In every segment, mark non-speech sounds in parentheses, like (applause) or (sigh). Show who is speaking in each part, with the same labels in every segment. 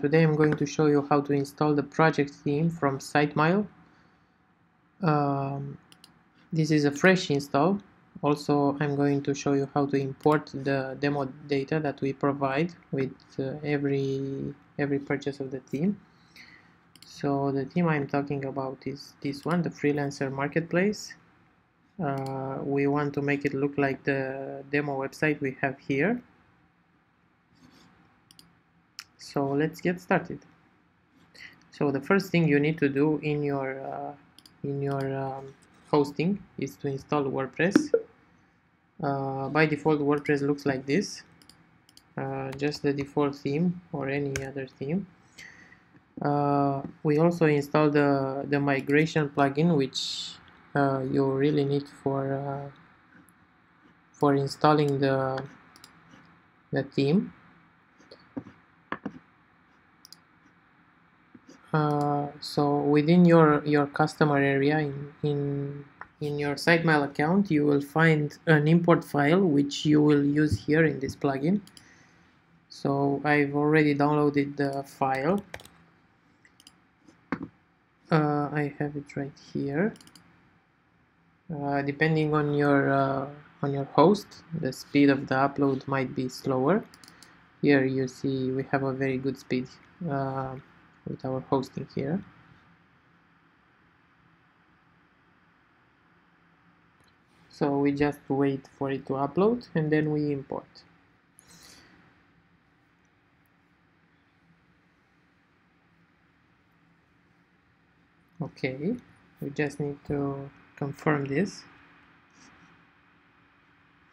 Speaker 1: Today I'm going to show you how to install the project theme from SiteMile. Um, this is a fresh install. Also I'm going to show you how to import the demo data that we provide with uh, every every purchase of the theme. So the theme I'm talking about is this one, the Freelancer Marketplace. Uh, we want to make it look like the demo website we have here so let's get started. So the first thing you need to do in your uh, in your um, hosting is to install WordPress. Uh, by default WordPress looks like this. Uh, just the default theme or any other theme. Uh, we also install the the migration plugin which uh, you really need for uh, for installing the the theme Uh, so within your your customer area in in in your SiteMile account you will find an import file which you will use here in this plugin. So I've already downloaded the file. Uh, I have it right here. Uh, depending on your uh, on your host the speed of the upload might be slower. Here you see we have a very good speed. Uh, with our hosting here. So we just wait for it to upload and then we import. Okay, we just need to confirm this.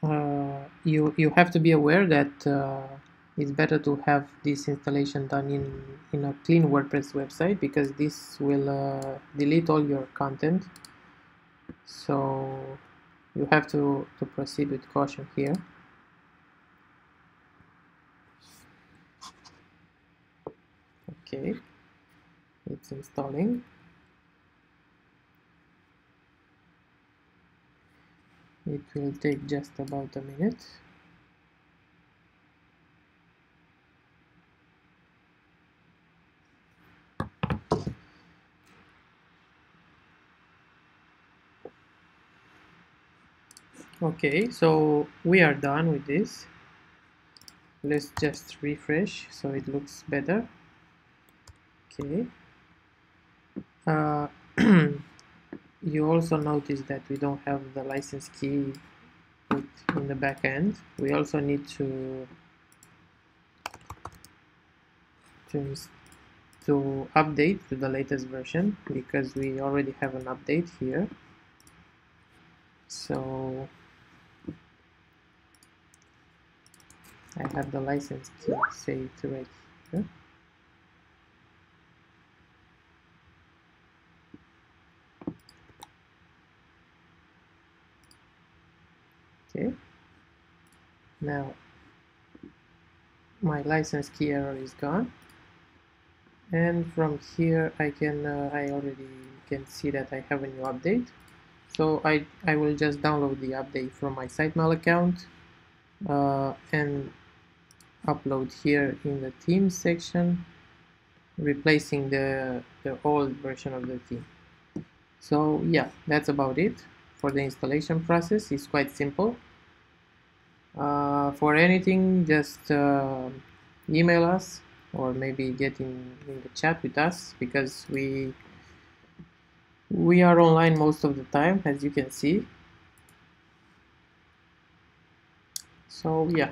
Speaker 1: Uh, you you have to be aware that uh, it's better to have this installation done in in a clean WordPress website because this will uh, delete all your content. So you have to to proceed with caution here. Okay it's installing. It will take just about a minute okay so we are done with this. Let's just refresh so it looks better. Okay. Uh, (clears throat) you also notice that we don't have the license key put in the back end. We also need to to to update to the latest version because we already have an update here. So I have the license key saved right here. Okay. Now my license key error is gone and from here I can uh, I already can see that I have a new update so I, I will just download the update from my SiteMile account uh, and upload here in the theme section replacing the, the old version of the theme. So yeah that's about it for the installation process. It's quite simple. Uh, for anything just uh, email us or maybe get in, in the chat with us because we we are online most of the time as you can see. So yeah